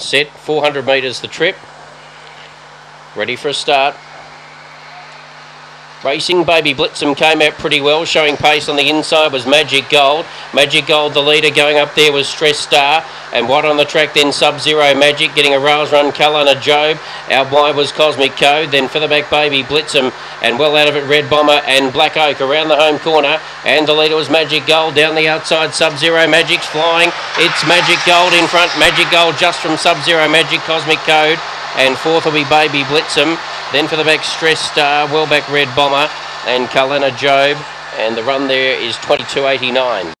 Set, 400 metres the trip. Ready for a start. Racing Baby Blitzum came out pretty well, showing pace on the inside was Magic Gold. Magic Gold, the leader, going up there was Stress Star. And what on the track then Sub Zero Magic, getting a rails run, Kalana Job. Our wide was Cosmic Code. Then for the back Baby Blitzum. And well out of it Red Bomber and Black Oak around the home corner. And the leader was Magic Gold. Down the outside, Sub Zero Magic's flying. It's Magic Gold in front. Magic Gold just from Sub Zero Magic, Cosmic Code. And fourth will be Baby Blitzum. Then for the back, Stress Star, Wellback Red Bomber, and Kalena Job. And the run there is 22.89.